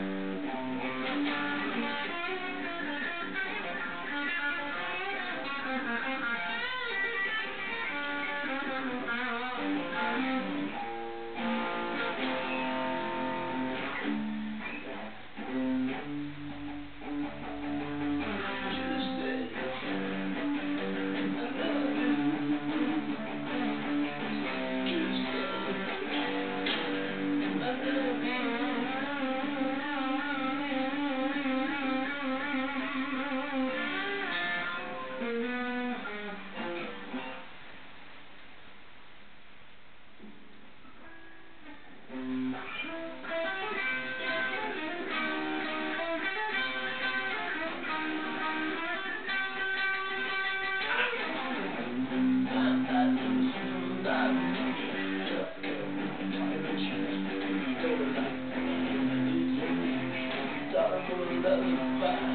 and Believe, love you.